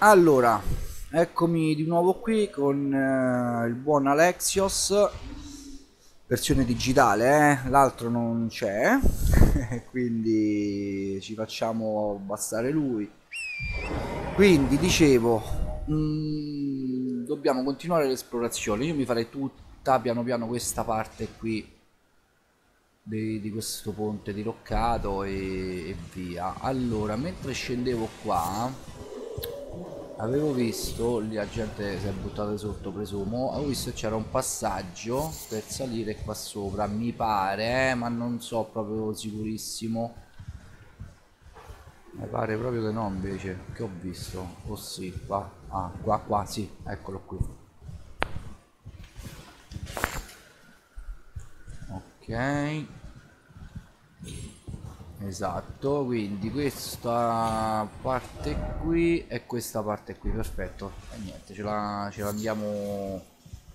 Allora, eccomi di nuovo qui con eh, il buon Alexios, versione digitale, eh? l'altro non c'è, quindi ci facciamo bastare lui. Quindi dicevo, mm, dobbiamo continuare l'esplorazione, io mi farei tutta piano piano questa parte qui di, di questo ponte diroccato e, e via. Allora, mentre scendevo qua avevo visto la gente si è buttata sotto presumo avevo visto che c'era un passaggio per salire qua sopra mi pare eh, ma non so proprio sicurissimo. Mi pare proprio che no invece che ho visto. Oh sì qua. Ah qua qua sì eccolo qui. Ok esatto quindi questa parte qui e questa parte qui perfetto. E niente ce la, ce la andiamo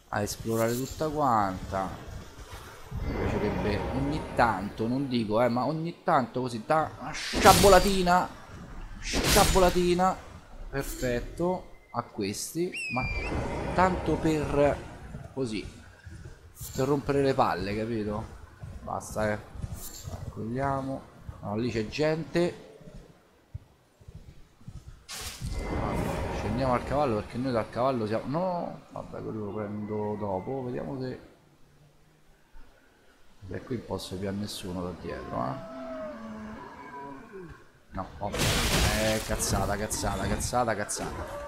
a esplorare tutta quanta. Mi piacerebbe ogni tanto non dico eh ma ogni tanto così da una sciabolatina sciabolatina perfetto a questi ma tanto per così per rompere le palle capito? Basta eh. Raccogliamo No, lì c'è gente. Scendiamo al cavallo perché noi dal cavallo siamo... No, vabbè, quello lo prendo dopo. Vediamo se... Beh, qui posso più a nessuno da dietro, eh. No, vabbè. Eh, cazzata, cazzata, cazzata, cazzata.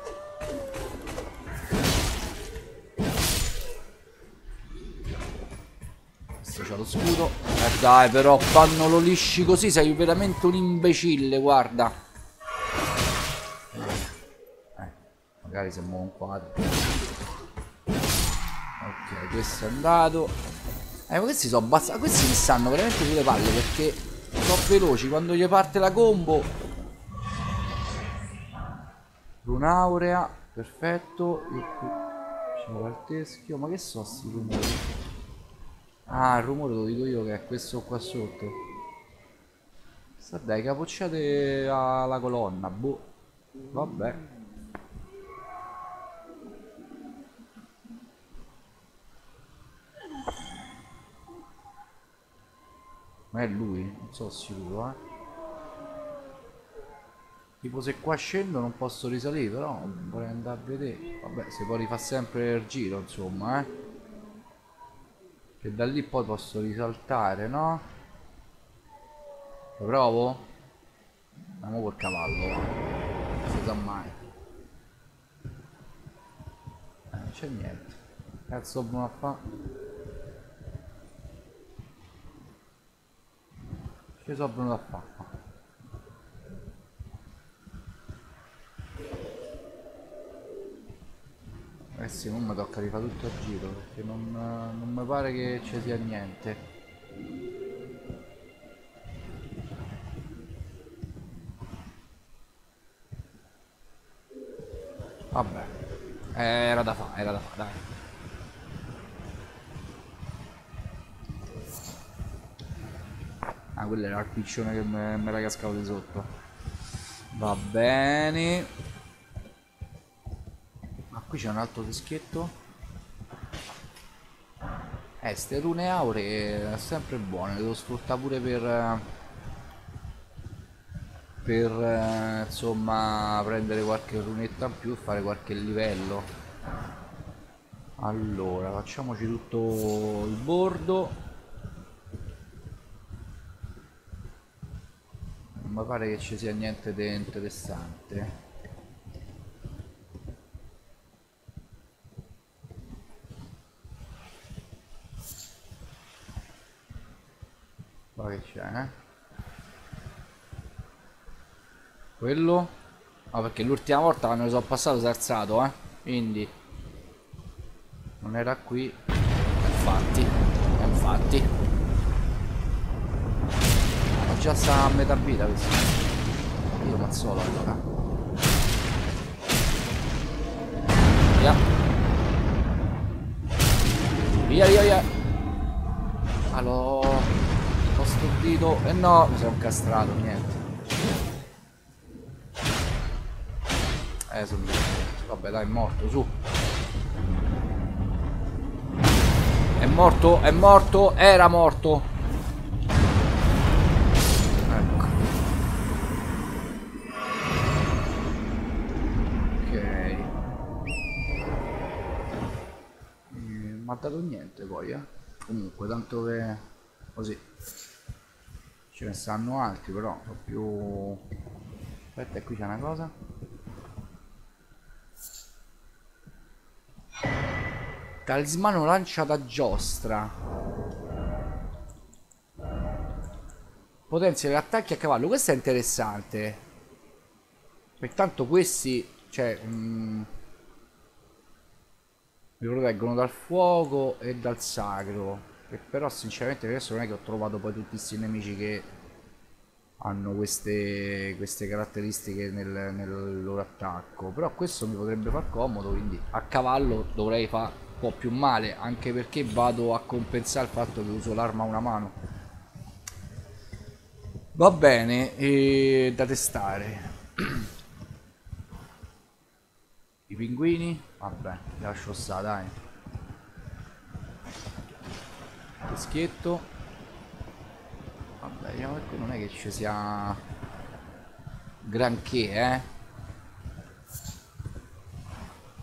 C'ha lo scudo. Eh dai, però, quando lo lisci così sei veramente un imbecille, guarda. Eh, magari se muovo un quadro. Ok, questo è andato. Eh, ma questi sono abbastanza... Questi mi stanno veramente sulle palle perché sono veloci. Quando gli parte la combo... Lunaurea, perfetto. E qui c'era il. Ma che so sti rumori? Ah, il rumore lo dico io che è questo qua sotto. Sta dai, capocciate alla colonna, boh. Vabbè. Ma è lui? Non so sicuro, eh. Tipo se qua scendo non posso risalire, però vorrei andare a vedere. Vabbè, si può rifare sempre il giro, insomma, eh. Che da lì poi posso risaltare, no? Lo provo? Andiamo col cavallo, non si sa mai. Eh, non c'è niente. Cazzo buono a fa? Ci so Bruno da fa. Eh sì, non mi tocca rifare tutto il giro perché non, non mi pare che ci sia niente. Vabbè, eh, era da fare, era da fare, dai. Ah, quello era il piccione che mi era cascato di sotto. Va bene qui c'è un altro fischietto. Eh ste rune auree sempre buone le devo sfruttare pure per per eh, insomma prendere qualche runetta in più e fare qualche livello. Allora facciamoci tutto il bordo. Non mi pare che ci sia niente di interessante Poi c'è, eh? Quello? Ah, perché l'ultima volta quando sono passato si è alzato, eh? Quindi... Non era qui. Infatti. Infatti. Ma già sta a metà vita questo. Io mazzolo allora. Via. Via, via, via. Allora stordito e eh no mi sono castrato niente Eh, sono Vabbè, dai, è morto, su. È morto, è morto, era morto. Ecco. Ok. Eh, mi ha dato niente poi, eh. Comunque, tanto che... Così. Ce ne stanno altri, però sono più... Aspetta, qui c'è una cosa. Talismano lancia da giostra. Potenzia gli attacchi a cavallo. Questo è interessante. Pertanto questi, cioè, mm, mi proteggono dal fuoco e dal sacro. Però sinceramente adesso non è che ho trovato poi tutti questi nemici che hanno queste, queste caratteristiche nel, nel, loro attacco. Però questo mi potrebbe far comodo, quindi a cavallo dovrei fare po' più male anche perché vado a compensare il fatto che uso l'arma a una mano. Va bene e da testare. I pinguini? Vabbè li lascio stare dai fischietto vabbè diciamo che non è che ci sia granché eh.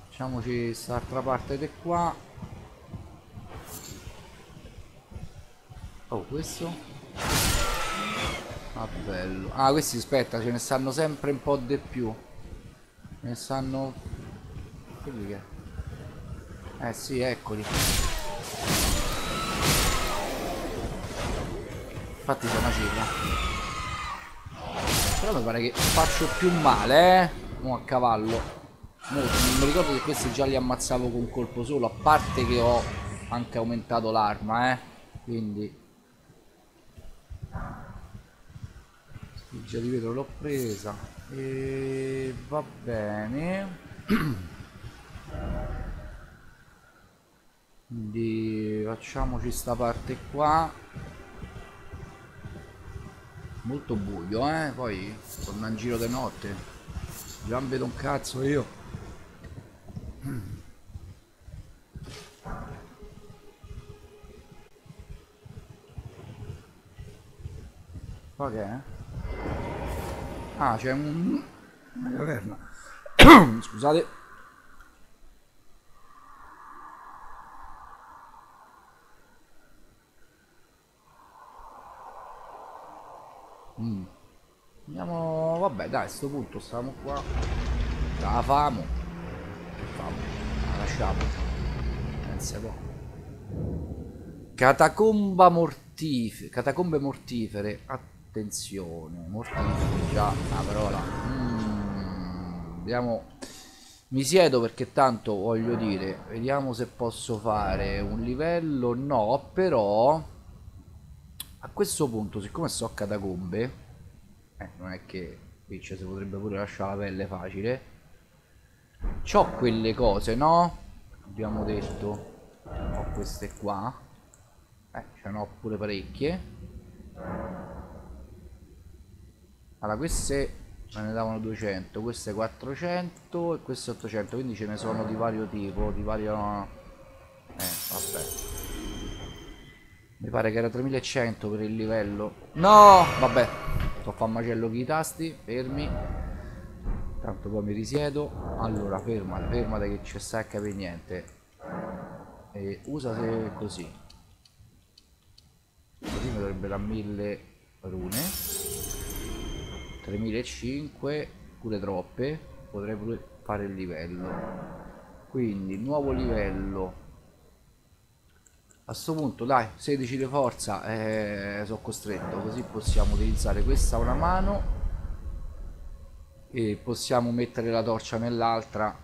Facciamoci quest'altra parte di qua. Oh questo? Ah bello. Ah questi aspetta ce ne stanno sempre un po' di più. Ce ne stanno quelli che eh sì eccoli infatti c'è una cifra però mi pare che faccio più male eh Mo a cavallo non mi ricordo che questi già li ammazzavo con un colpo solo, a parte che ho anche aumentato l'arma, eh. Quindi... Spiggia di vetro l'ho presa. E va bene. Quindi facciamoci sta parte qua. Molto buio, eh. Poi torna in giro di notte. Già vedo un cazzo io. Qua che è? Ah, c'è un... una caverna. Scusate. Mm. Andiamo... Vabbè, dai, a sto punto stiamo qua. La famo. Lasciamo. Pensa un po' catacomba mortifere catacombe mortifere attenzione mortifere già. Una parola mm, vediamo mi siedo perché tanto voglio dire vediamo se posso fare un livello. No però a questo punto siccome so catacombe eh, non è che qui ci si potrebbe pure lasciare la pelle facile C'ho quelle cose, no? Abbiamo detto. Ho queste qua. Eh, ce n'ho pure parecchie. Allora, queste me ne davano 200, queste 400 e queste 800, quindi ce ne sono di vario tipo, di vario... Eh, vabbè. Mi pare che era 3100 per il livello. No! Vabbè, sto a macello con i tasti, fermi. Tanto poi mi risiedo. Allora fermate fermate che ci sta a capire niente. E usa se così così. Mi dovrebbe da 1000 rune. 3005 pure troppe. Potrei pure fare il livello. Quindi nuovo livello a questo punto dai 16 di forza eh, sono costretto così possiamo utilizzare questa una mano e possiamo mettere la torcia nell'altra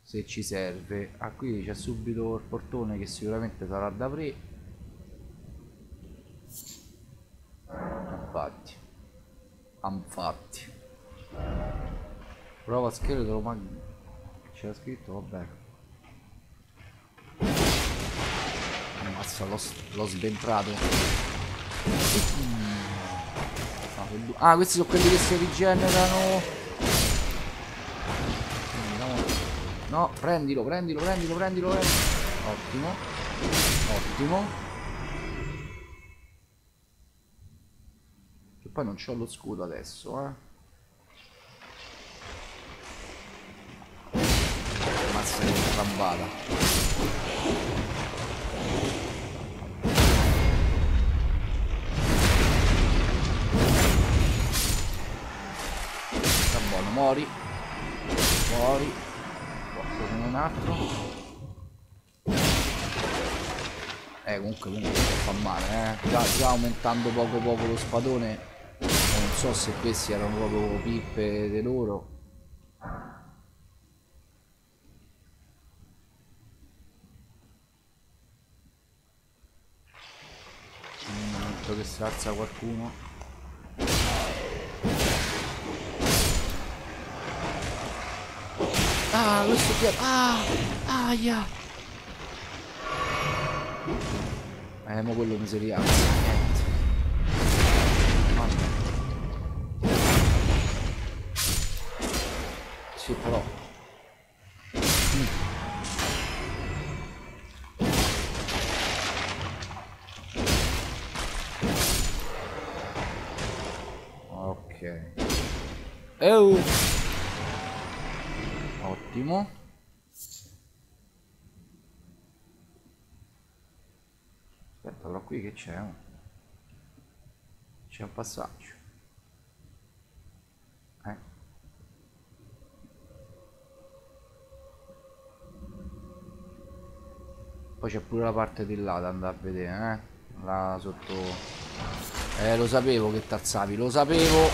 se ci serve. Ah qui c'è subito il portone che sicuramente sarà da pre. Infatti infatti. Prova scheletro ma c'era scritto vabbè ammazza l'ho sventrato Ah, questi sono quelli che si rigenerano. No, prendilo, prendilo, prendilo, prendilo. Ottimo. Ottimo. Che poi non c'ho lo scudo adesso, eh. Mazza che trambata. Sta buono, mori. Mori. Qualcuno un altro. Eh, comunque, comunque fa male, eh. Già, già aumentando poco poco lo spadone. Non so se questi erano proprio pippe di loro. Che si alza qualcuno. Ah, questo qui è... Ah! Aia! Eh, ma quello mi si rialza. Sì, però... Mm. Ok. Oh! Ottimo. Aspetta, allora qui che c'è? oh? C'è un passaggio. Eh. Poi c'è pure la parte di là da andare a vedere, eh? Là sotto... Eh, lo sapevo che t'alzavi, lo sapevo!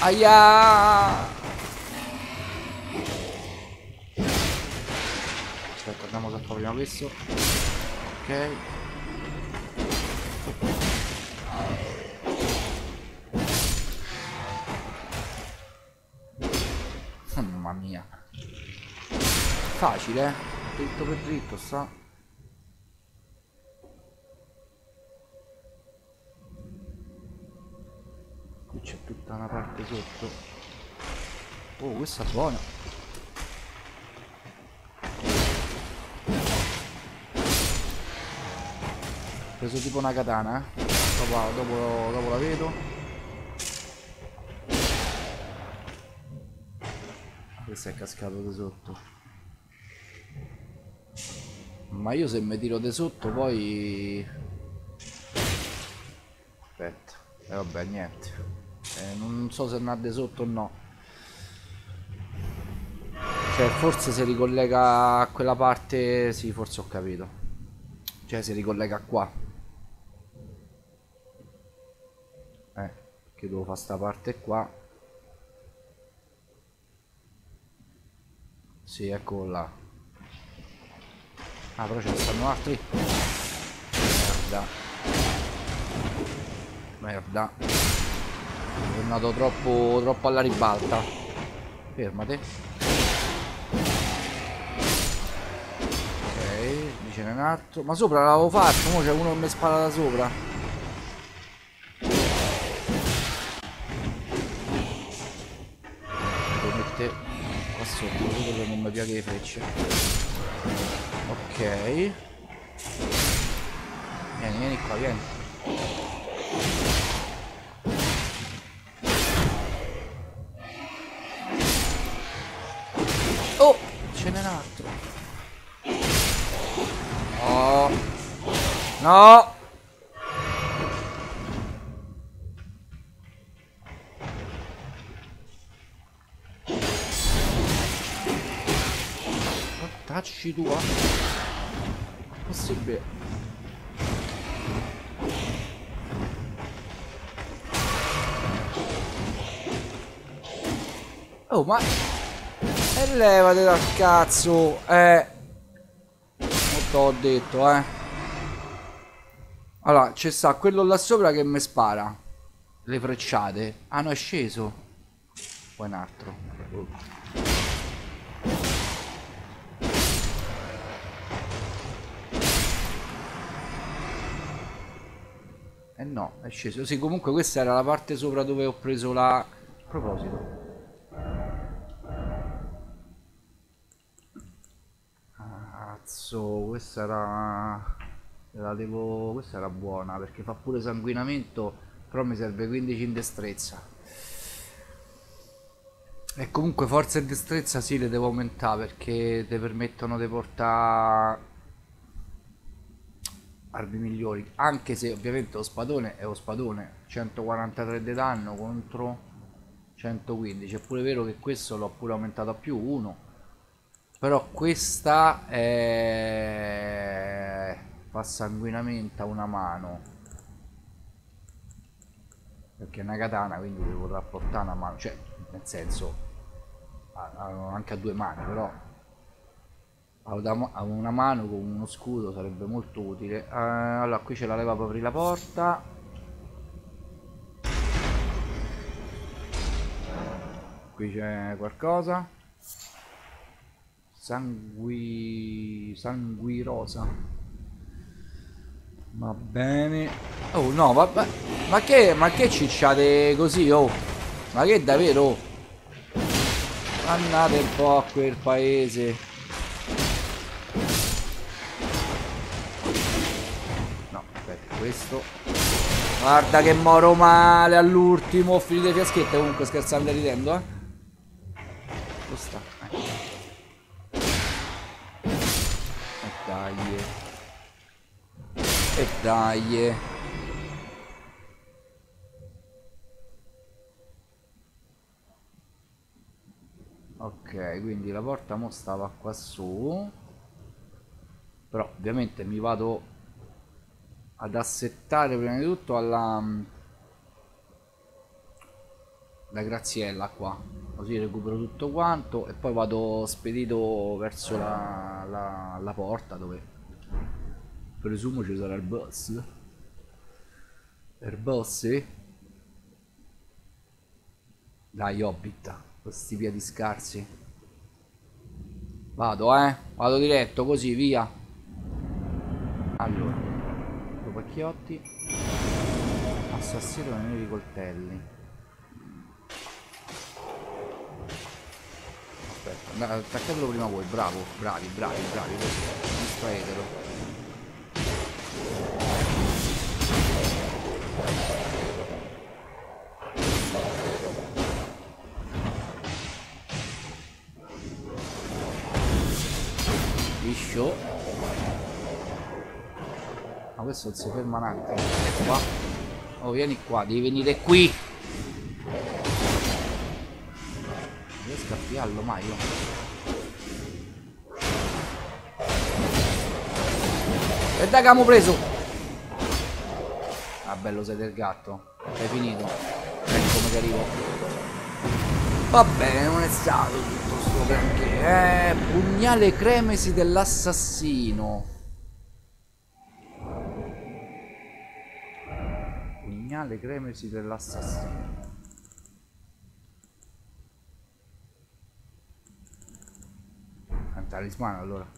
Aia! Aspetta, andiamo a fare prima questo. Ok. Mamma mia. Facile, eh? Dritto per dritto, sta. Qui c'è tutta una parte sotto. Oh, questa è buona. Preso tipo una katana, eh. Dopo, dopo, dopo la vedo. Questo è cascato di sotto. Ma io se mi tiro di sotto poi... Aspetta. E vabbè, niente. Eh, non so se andare di sotto o no. Cioè, forse si ricollega a quella parte... Sì, forse ho capito. Cioè, si ricollega qua. Eh, che devo fare sta parte qua. Sì, eccolo là. Ah, però ce ne stanno altri. Merda. Merda. Sono andato troppo, troppo alla ribalta. Fermate. Ok, lì ce un altro. Ma sopra l'avevo fatto, ora c'è uno che mi spara da sopra. Che non mi piace le frecce. Ok. Vieni, vieni qua, vieni. Oh, ce n'è un altro. Oh. No. Tacci tua. Possibile. Oh, ma... E levate dal cazzo, eh... Molto ho detto, eh. Allora, c'è sta quello là sopra che mi spara. Le frecciate. Ah, no, è sceso. Poi un altro. Eh no, è sceso. Sì, comunque questa era la parte sopra dove ho preso la... A proposito. Cazzo, questa era... La devo... Questa era buona perché fa pure sanguinamento, però mi serve 15 in destrezza. E comunque forza e destrezza sì le devo aumentare perché ti permettono di portare armi migliori anche se ovviamente lo spadone è lo spadone 143 di danno contro 115 è pure vero che questo l'ho pure aumentato a più 1 però questa è... fa sanguinamento a una mano. Perché è una katana quindi devo portare una mano. Cioè nel senso anche a due mani però a una mano con uno scudo sarebbe molto utile. Uh, allora qui c'è la leva per aprire la porta. Qui c'è qualcosa? Sangui sanguirosa. Va bene. Oh no vabbè ma che ma che cicciate così oh? Ma che davvero? Andate un po' a quel paese questo guarda che moro male all'ultimo ho finito le fiaschette comunque scherzando e ridendo eh dove sta? E dai. E dai. Ok, quindi la porta mo stava qua su. Però ovviamente mi vado ad assettare prima di tutto alla la graziella qua. Così recupero tutto quanto e poi vado spedito verso la, la, la porta dove presumo ci sarà il boss. Il boss? Dai hobbit questi piedi scarsi. Vado eh vado diretto così via. Allora due pacchiotti assassino nei coltelli. Attaccatelo prima voi, bravo, bravi, bravi, bravi, distraetelo. Questo non si ferma un attimo. Qua. Oh, vieni qua, devi venire qui. riesco a piarlo mai io e dai che abbiamo preso ah bello sei del gatto hai finito ecco come che arrivo va bene non è stato tutto sto granché eh, pugnale cremesi dell'assassino pugnale cremesi dell'assassino. Talismano allora.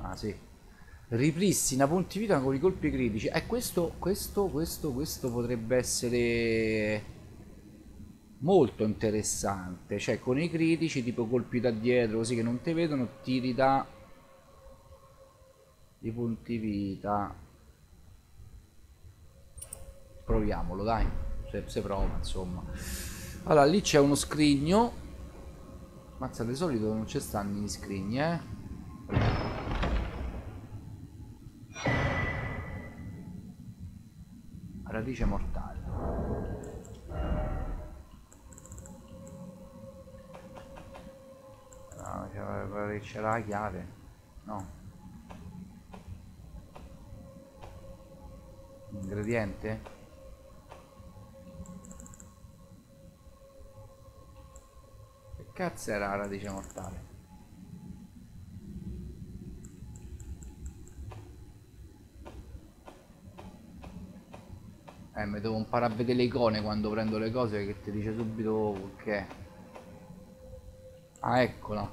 Ah sì. Ripristina punti vita con i colpi critici. E eh, questo questo questo questo potrebbe essere molto interessante. Cioè con i critici tipo colpi da dietro così che non ti vedono tiri da i punti vita proviamolo dai se, se prova insomma allora lì c'è uno scrigno Mazza, di solito non ci stanno gli scrigni, eh? Radice mortale. No, c'era la chiave. No. Ingrediente? Cazzo era la radice mortale? Eh, mi devo imparare a vedere le icone quando prendo le cose che ti dice subito che. Ah, eccola.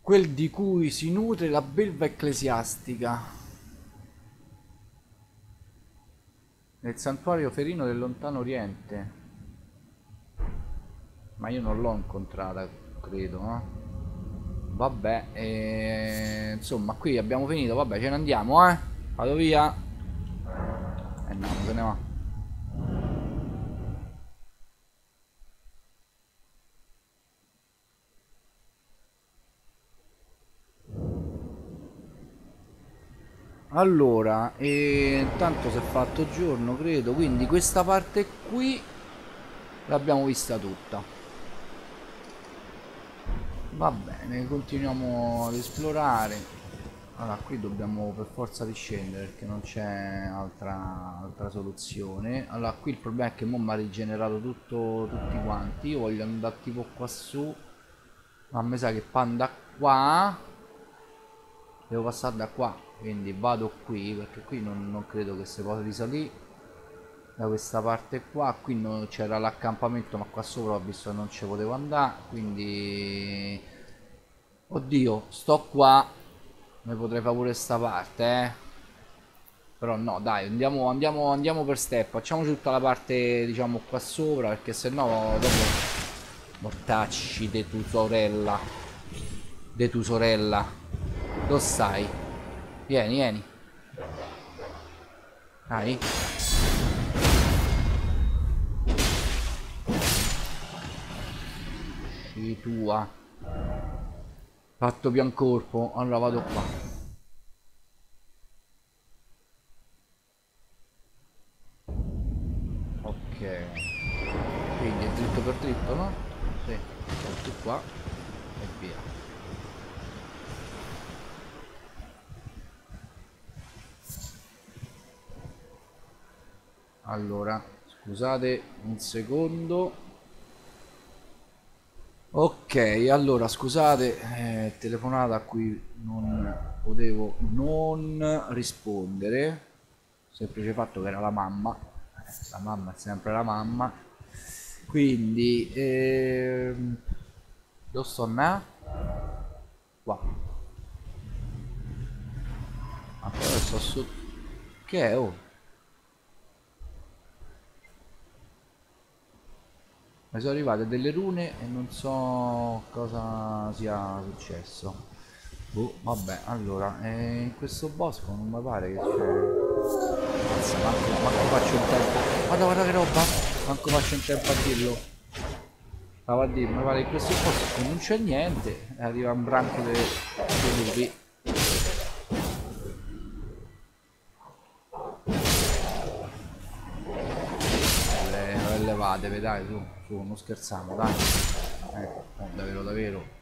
Quel di cui si nutre la belva ecclesiastica. Nel santuario ferino del lontano oriente. Ma io non l'ho incontrata, credo, no? vabbè e... insomma qui abbiamo finito. Vabbè ce ne andiamo eh. Vado via. Eh no se ne va. Allora e intanto si è fatto giorno credo quindi questa parte qui l'abbiamo vista tutta va bene continuiamo ad esplorare. Allora qui dobbiamo per forza riscendere perché non c'è altra, altra soluzione. Allora qui il problema è che mo mi ha rigenerato tutto tutti quanti. Io voglio andare tipo qua su. Ma mi sa che panda qua. Devo passare da qua quindi vado qui perché qui non, non credo che si possa risalire da questa parte qua qui c'era l'accampamento ma qua sopra ho visto che non ci potevo andare quindi oddio sto qua ne potrei fare pure sta parte eh però no dai andiamo, andiamo, andiamo per step facciamoci tutta la parte diciamo qua sopra perché se no dopo mortacci de tu sorella de tu sorella dove stai Vieni, vieni. Dai. Sì, tua. Fatto pian corpo. Allora vado qua. Ok. Quindi è dritto per dritto, no? Sì. Tutto qua. E via. allora scusate un secondo ok allora scusate eh, telefonata a cui non potevo non rispondere. Semplice fatto che era la mamma. La mamma è sempre la mamma. Quindi eh, dove sto andando? qua. Ancora sto su che è? Oh mi sono arrivate delle rune e non so cosa sia successo. Boh, vabbè allora eh, in questo bosco non mi pare che c'è Mazza, manco, manco faccio in tempo. Guarda guarda che roba? Manco faccio in tempo a dirlo. Stavo a dire mi pare che in questo bosco non c'è niente. Arriva un branco di lupi levatevi dai su su, non scherziamo, dai. Ecco, oh, davvero, davvero.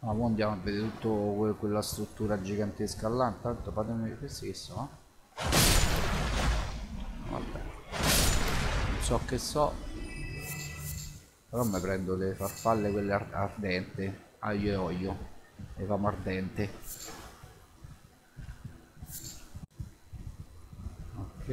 Ah, andiamo a vedere tutta quella struttura gigantesca là, intanto fatemi vedere questi so che so. Però mi prendo le farfalle quelle ardenti aglio e olio le famo ardente. Ok.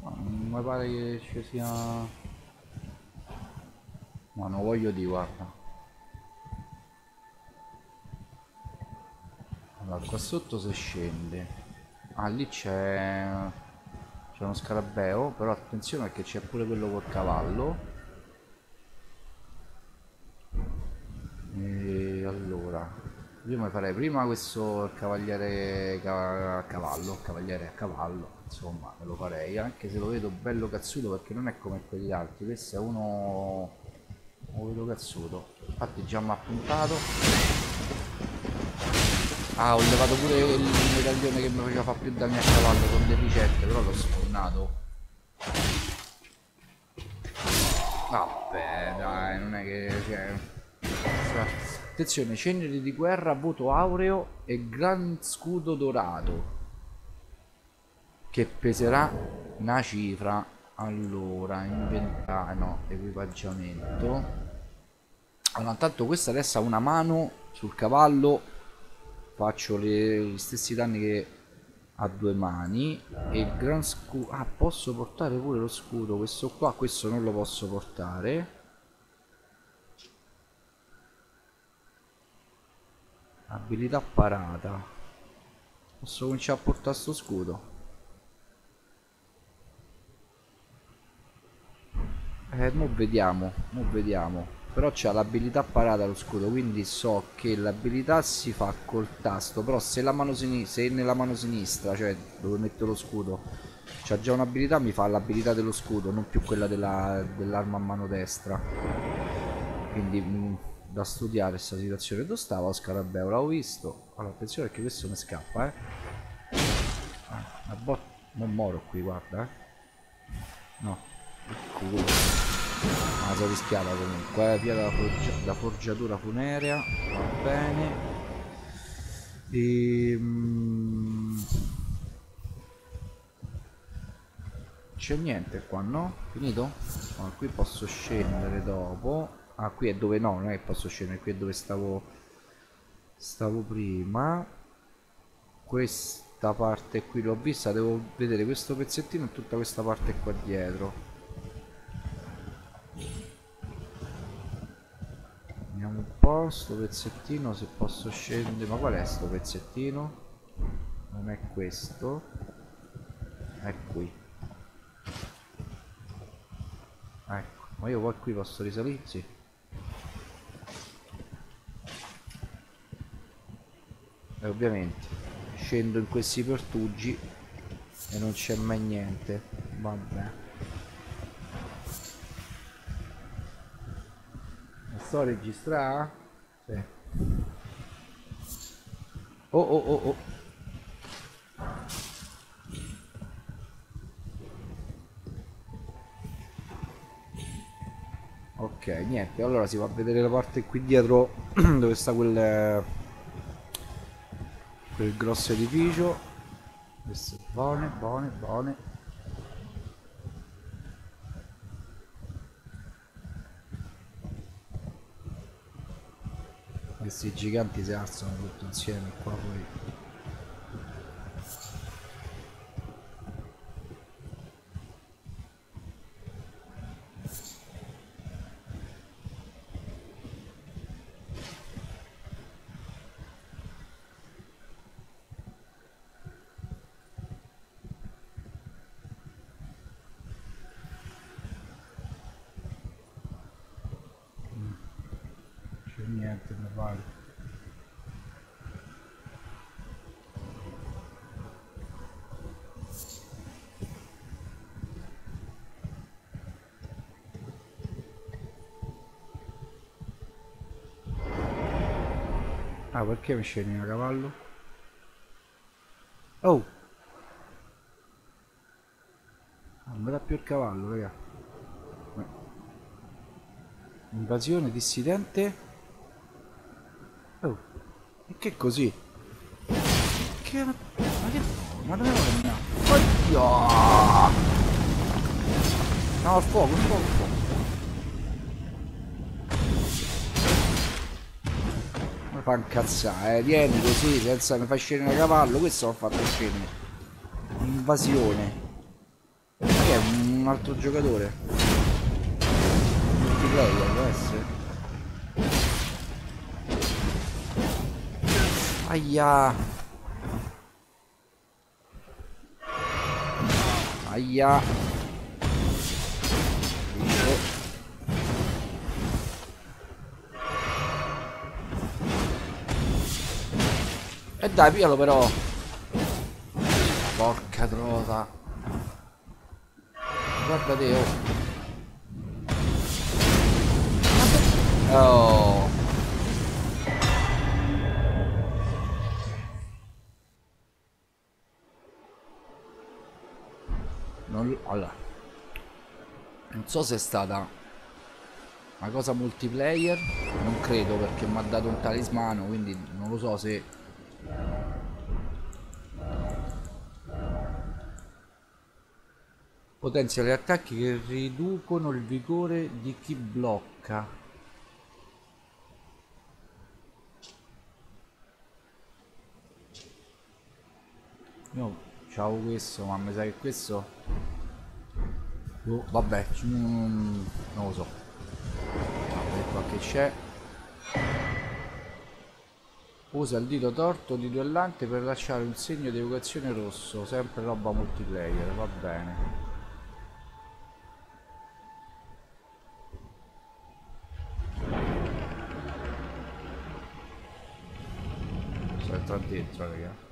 Non mi pare che ci sia ma non voglio di guarda allora qua sotto si scende. Ah lì c'è c'è uno scarabeo però attenzione perché c'è pure quello col cavallo. E allora io mi farei prima questo cavaliere a cavallo cavaliere a cavallo insomma me lo farei anche se lo vedo bello cazzuto perché non è come quegli altri questo è uno lo vedo cazzuto. Infatti già mi ha puntato Ah, ho levato pure il medaglione che mi faceva fare più danni a cavallo con deficiente, però l'ho sfornato. Vabbè, dai, non è che... Cioè... Attenzione, ceneri di guerra, voto aureo e gran scudo dorato. Che peserà una cifra. Allora, inventario, no, equipaggiamento. Allora, intanto questa adesso ha una mano sul cavallo faccio le, gli stessi danni che a due mani e il gran scudo ah posso portare pure lo scudo questo qua questo non lo posso portare. Abilità parata. Posso cominciare a portare sto scudo? Eh mo vediamo mo vediamo però c'ha l'abilità parata lo scudo quindi so che l'abilità si fa col tasto. Però se la mano se nella mano sinistra cioè dove metto lo scudo c'ha già un'abilità mi fa l'abilità dello scudo non più quella dell'arma dell a mano destra. Quindi mh, mm, da studiare questa situazione. Dove stava Oscar Abeo l'avevo visto. Allora attenzione perché questo mi scappa eh. Ah, non moro qui guarda eh. No. Il culo sono rischiata comunque. Eh, via da, forgia da forgiatura funerea va bene. E ehm, c'è niente qua no? finito? Ah, qui posso scendere dopo. Ah qui è dove no non è che posso scendere qui è dove stavo stavo prima. Questa parte qui l'ho vista devo vedere questo pezzettino e tutta questa parte qua dietro Vediamo un po' sto pezzettino se posso scendere. Ma qual è sto pezzettino? Non è questo. È qui. Ecco, ma io poi qui posso risalire? Sì. E ovviamente scendo in questi pertugi e non c'è mai niente. Vabbè. sto registrando? Sì. Oh oh oh oh. Ok, niente, allora si va a vedere la parte qui dietro dove sta quel, quel grosso edificio. Questo è buone, buone, buone. Questi giganti si alzano tutti insieme qua poi Ah, perché mi scendi a cavallo? Oh! Non mi dà più il cavallo, raga. Invasione dissidente. Oh, e che così? Che... Ma che... Ma dove va? Oddio! No, fuoco, il fuoco, fa incazzare, eh. vieni così senza mi fai scendere a cavallo, questo l'ho fatto scendere. Invasione. Ma è un altro giocatore? Multiplayer può essere? Aia. Aia. E eh dai, piglialo però. Porca trota. Guarda te, oh. Oh. Non, allora. Non so se è stata una cosa multiplayer, non credo perché mi ha dato un talismano, quindi non lo so se Potenzia gli attacchi che riducono il vigore di chi blocca. Io ciao questo ma mi sa che questo oh, vabbè mm, non lo so vabbè qua che c'è usa il dito torto di duellante per lasciare un segno di evocazione rosso sempre roba multiplayer va bene. Entra dentro raga.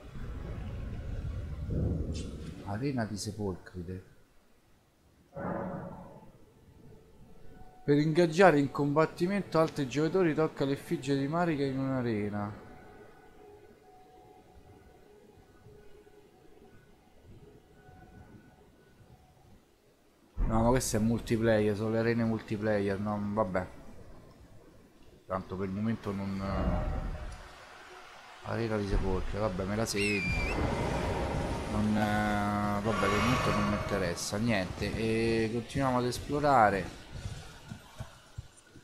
Arena di sepolcride per ingaggiare in combattimento altri giocatori tocca l'effigie di Marica in un'arena No, ma questo è multiplayer, sono le arene multiplayer, no, vabbè. Tanto per il momento non... Arena di sepolcro, vabbè me la segno. Non, eh, vabbè per il momento non mi interessa, niente. E continuiamo ad esplorare.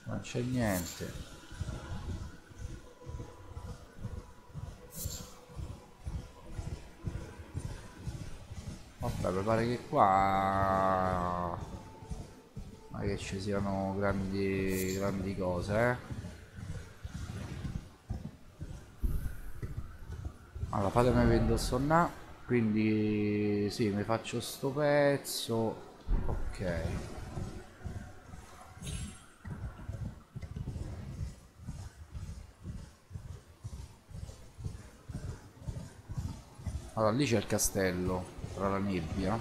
Non c'è niente. Vabbè, pare che qua... Ma che ci siano grandi, grandi cose, eh. allora fatemi vedere sonnà quindi sì mi faccio sto pezzo. Ok. Allora lì c'è il castello tra la nebbia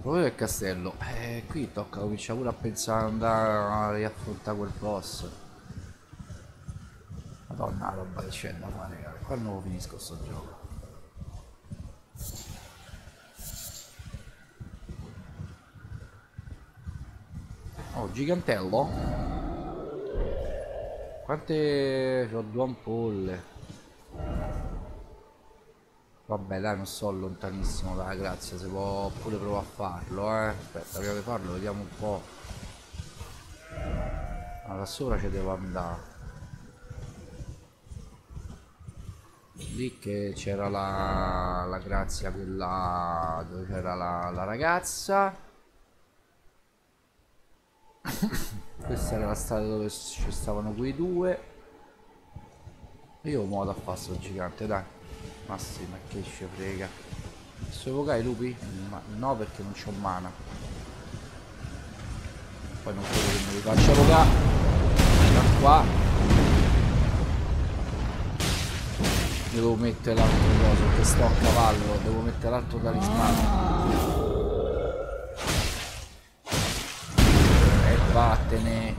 proprio il castello eh qui tocca cominciare pure a pensare ad andare a riaffrontare quel boss Madonna roba che c'è da fare, lo finisco sto gioco? Oh, gigantello? Quante... ho due ampolle. Vabbè dai, non sto lontanissimo dalla grazia, se può pure provare a farlo, eh. Aspetta, prima di farlo vediamo un po'. Allora, sopra ci devo andare. lì che c'era la, la grazia quella dove c'era la, la ragazza questa era la strada dove ci stavano quei due io modo a fare sto gigante dai ma sì ma che ci frega? Posso evocare i lupi? Ma no perché non c'ho mana poi non credo che me li faccia. Evocare da qua. Devo mettere l'altro coso che sto a cavallo. Devo mettere l'altro talismano. E vattene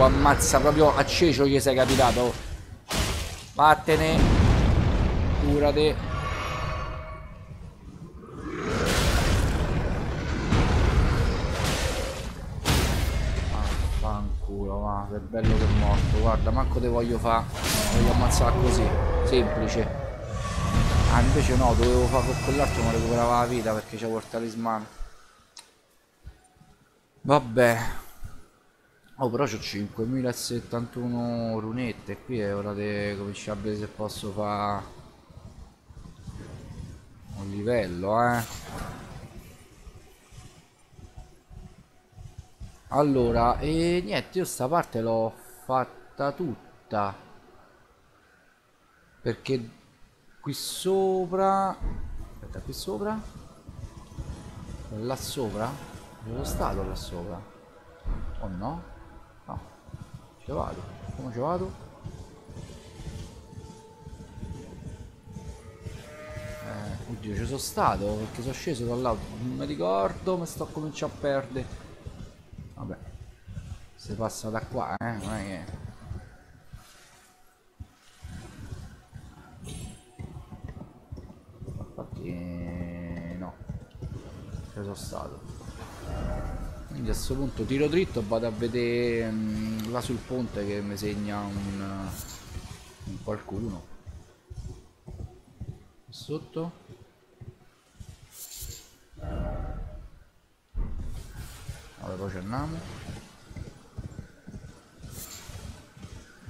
tu ammazza proprio a cecio gli sei capitato. Vattene. Curate. Vaffanculo va che bello che è morto. Guarda manco te voglio fare. Voglio ammazzare così. Semplice. Ah invece no dovevo fare con quell'altro ma recuperava la vita perché c'avevo il talismano. Vabbè. Oh, però ho 5071 runette. Qui è ora di cominciare a vedere se posso fare un livello, eh. Allora, e niente, io sta parte l'ho fatta tutta. Perché qui sopra... Aspetta, qui sopra? Là sopra? Sono stato là sopra. O oh? No. Ci vado. Come ci vado? Eh, oddio, ci sono stato perché sono sceso dall'auto. Non mi ricordo, mi sto cominciando a perdere. Vabbè. Si passa da qua, eh? Non è che... Infatti... No. Ci sono stato quindi a questo punto tiro dritto vado a vedere mh, mm, là sul ponte che mi segna un, un qualcuno. Sotto. Allora poi ci andiamo.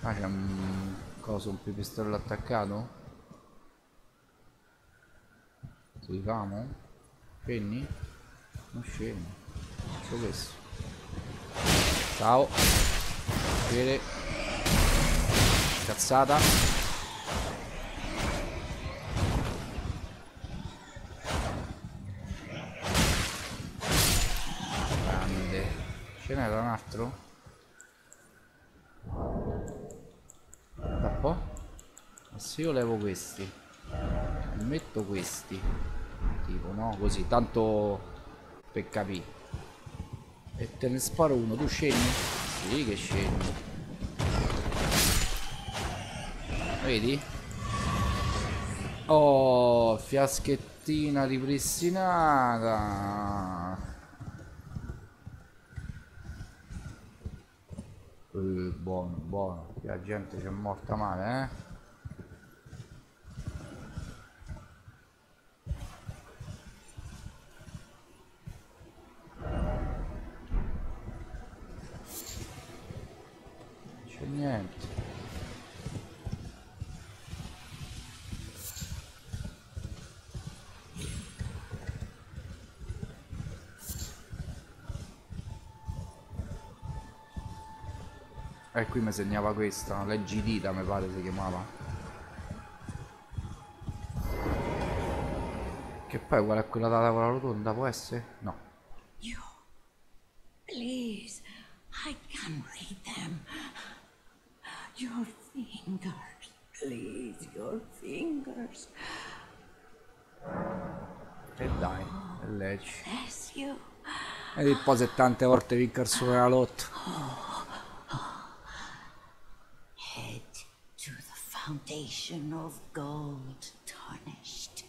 Ah c'è un coso un pipistrello attaccato. Scriviamo? Scendi? Non scendi Faccio questo Ciao. Vedere Cazzata. Grande. Ce n'era un altro? Da po'? Se io levo questi metto questi. Tipo no? Così tanto per capire e te ne sparo uno tu scendi? sì che scendi vedi? oh fiaschettina ripristinata eh, buono buono la gente c'è morta male eh niente. E qui mi segnava questa leggidita mi pare si chiamava. Che poi uguale a quella della tavola rotonda può essere? no e poi tante volte vinca il sole lotto Head to the foundation of gold tarnished.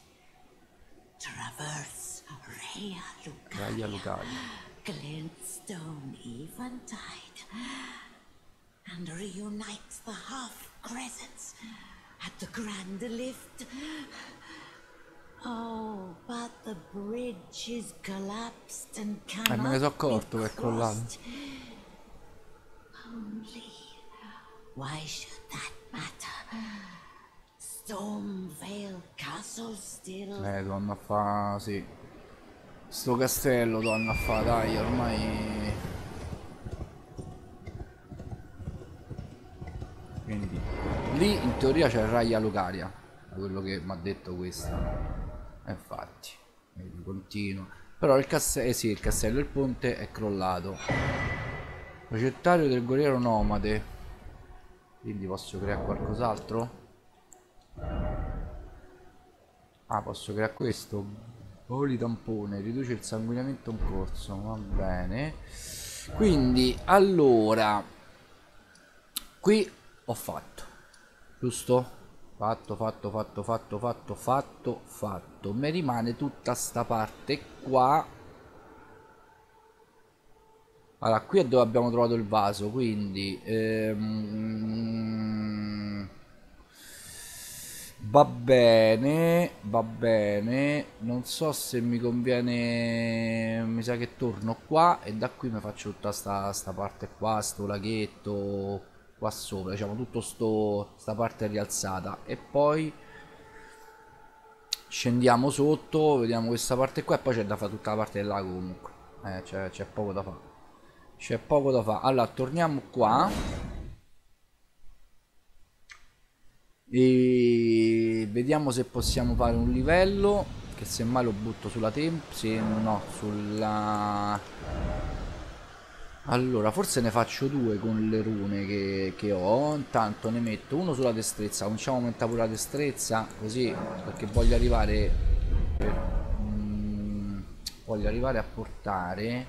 Traverse Raya Lucaria. Lucaria Glintstone Eventide. And reunites the half crescents at the grand lift. Oh, but the bridge is collapsed and cannot me ne so be accorto che è crollato. Only, why should that matter? Stormvale Castle still. Eh, donna fa... sì. Sto castello, donna fa, dai, ormai... Quindi... Lì in teoria c'è Raya Lucaria, da quello che mi ha detto questa. E infatti, vedi, continuo. Però il castello, eh sì, il castello il ponte è crollato. Progettario del guerriero nomade. Quindi posso creare qualcos'altro? Ah, posso creare questo. Poli tampone, riduce il sanguinamento in corso, va bene. Quindi, allora, qui ho fatto, giusto? Fatto, fatto, fatto, fatto, fatto, fatto, fatto. Mi rimane tutta sta parte qua. Allora, qui è dove abbiamo trovato il vaso, quindi... ehm, Va bene, va bene. Non so se mi conviene. Mi sa che torno qua e da qui mi faccio tutta sta, sta parte qua, sto laghetto qua sopra, diciamo tutto sto sta parte rialzata e poi scendiamo sotto, vediamo questa parte qua e poi c'è da fare tutta la parte del lago comunque. Eh, c'è, c'è poco da fare. C'è poco da fare. Allora, torniamo qua. e vediamo se possiamo fare un livello che semmai lo butto sulla temp se no sulla allora forse ne faccio due con le rune che, che ho. Intanto ne metto uno sulla destrezza. Cominciamo a aumentare pure la destrezza così perché voglio arrivare per, mm, voglio arrivare a portare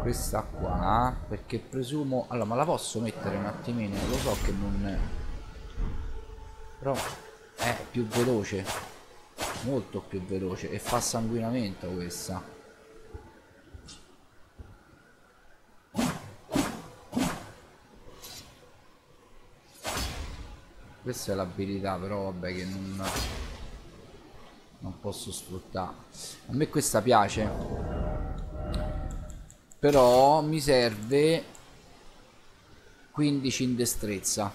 questa qua perché presumo allora ma la posso mettere un attimino? Lo so che non però è più veloce molto più veloce e fa sanguinamento questa questa è l'abilità però vabbè che non non posso sfruttare. A me questa piace. Però mi serve 15 in destrezza.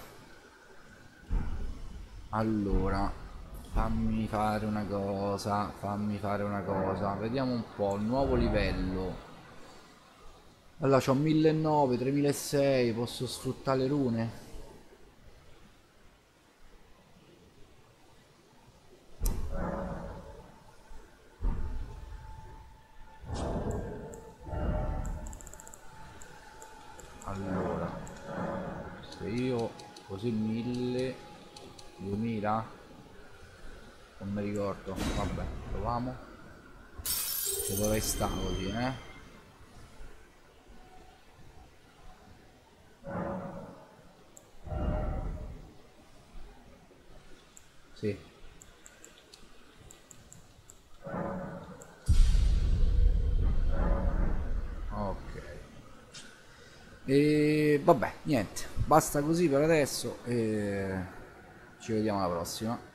Allora fammi fare una cosa fammi fare una cosa. Vediamo un po' nuovo livello. Allora c'ho 1900 3600 posso sfruttare le rune allora se io così 1000 2000 non mi ricordo proviamo che dovrei stare così eh? Sì. Ok. E vabbè niente. Basta così per adesso e ci vediamo alla prossima